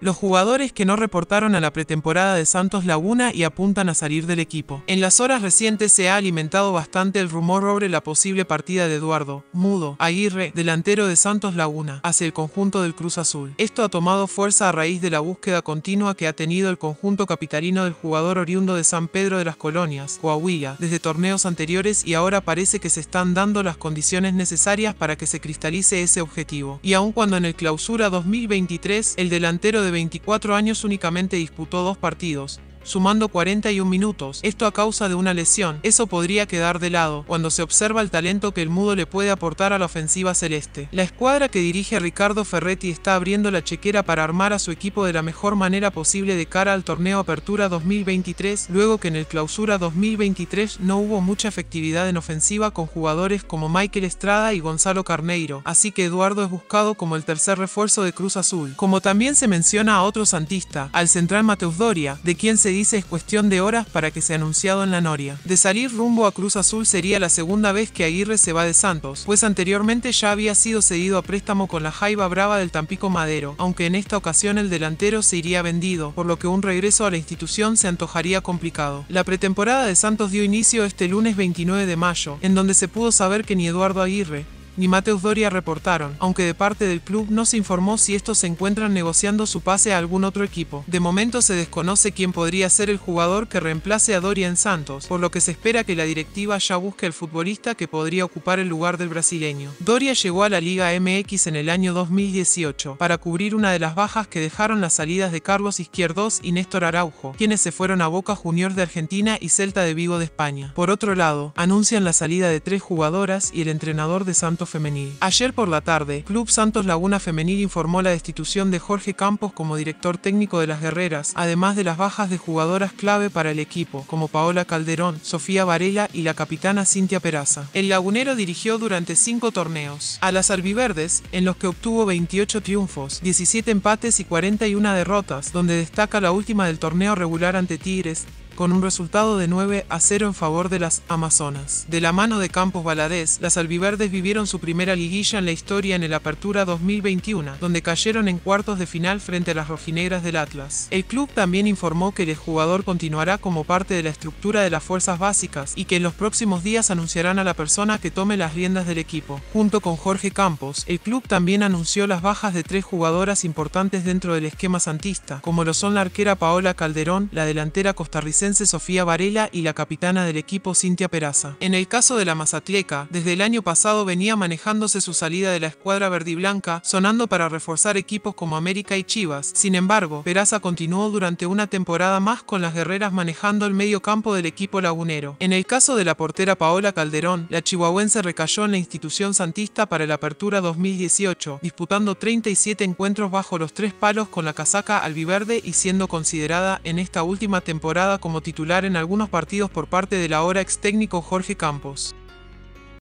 Los jugadores que no reportaron a la pretemporada de Santos Laguna y apuntan a salir del equipo. En las horas recientes se ha alimentado bastante el rumor sobre la posible partida de Eduardo Mudo Aguirre, delantero de Santos Laguna, hacia el conjunto del Cruz Azul. Esto ha tomado fuerza a raíz de la búsqueda continua que ha tenido el conjunto capitalino del jugador oriundo de San Pedro de las Colonias, Coahuila, desde torneos anteriores y ahora parece que se están dando las condiciones necesarias para que se cristalice ese objetivo. Y aun cuando en el clausura 2023 el delantero de de 24 años únicamente disputó dos partidos, sumando 41 minutos, esto a causa de una lesión. Eso podría quedar de lado cuando se observa el talento que el mudo le puede aportar a la ofensiva celeste. La escuadra que dirige Ricardo Ferretti está abriendo la chequera para armar a su equipo de la mejor manera posible de cara al torneo Apertura 2023, luego que en el Clausura 2023 no hubo mucha efectividad en ofensiva con jugadores como Michael Estrada y Gonzalo Carneiro, así que Eduardo es buscado como el tercer refuerzo de Cruz Azul. Como también se menciona a otro santista, al central Mateus Doria, de quien se dice es cuestión de horas para que sea anunciado en la Noria. De salir rumbo a Cruz Azul sería la segunda vez que Aguirre se va de Santos, pues anteriormente ya había sido cedido a préstamo con la Jaiba Brava del Tampico Madero, aunque en esta ocasión el delantero se iría vendido, por lo que un regreso a la institución se antojaría complicado. La pretemporada de Santos dio inicio este lunes 29 de mayo, en donde se pudo saber que ni Eduardo Aguirre, ni Mateus Doria reportaron, aunque de parte del club no se informó si estos se encuentran negociando su pase a algún otro equipo. De momento se desconoce quién podría ser el jugador que reemplace a Doria en Santos, por lo que se espera que la directiva ya busque el futbolista que podría ocupar el lugar del brasileño. Doria llegó a la Liga MX en el año 2018 para cubrir una de las bajas que dejaron las salidas de Carlos Izquierdos y Néstor Araujo, quienes se fueron a Boca Juniors de Argentina y Celta de Vigo de España. Por otro lado, anuncian la salida de tres jugadoras y el entrenador de Santos Femenil. Ayer por la tarde, Club Santos Laguna Femenil informó la destitución de Jorge Campos como director técnico de las guerreras, además de las bajas de jugadoras clave para el equipo, como Paola Calderón, Sofía Varela y la capitana Cintia Peraza. El lagunero dirigió durante cinco torneos a las albiverdes, en los que obtuvo 28 triunfos, 17 empates y 41 derrotas, donde destaca la última del torneo regular ante Tigres, con un resultado de 9 a 0 en favor de las Amazonas. De la mano de Campos Baladés, las albiverdes vivieron su primera liguilla en la historia en el Apertura 2021, donde cayeron en cuartos de final frente a las rojinegras del Atlas. El club también informó que el jugador continuará como parte de la estructura de las fuerzas básicas y que en los próximos días anunciarán a la persona que tome las riendas del equipo. Junto con Jorge Campos, el club también anunció las bajas de tres jugadoras importantes dentro del esquema santista, como lo son la arquera Paola Calderón, la delantera costarricense Sofía Varela y la capitana del equipo Cintia Peraza. En el caso de la Mazatleca, desde el año pasado venía manejándose su salida de la escuadra verde y blanca, sonando para reforzar equipos como América y Chivas. Sin embargo, Peraza continuó durante una temporada más con las guerreras manejando el medio campo del equipo lagunero. En el caso de la portera Paola Calderón, la chihuahuense recayó en la institución santista para la apertura 2018, disputando 37 encuentros bajo los tres palos con la casaca albiverde y siendo considerada en esta última temporada titular en algunos partidos por parte del ahora ex técnico Jorge Campos.